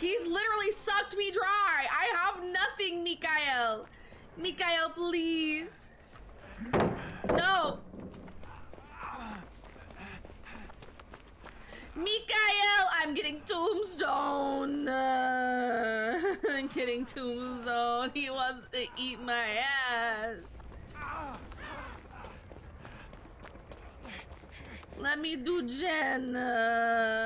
He's literally sucked me dry. I have nothing, Mikael. Mikael, please. No. Mikael, I'm getting tombstone. Uh, I'm getting tombstone. He wants to eat my ass. Let me do gen. Uh,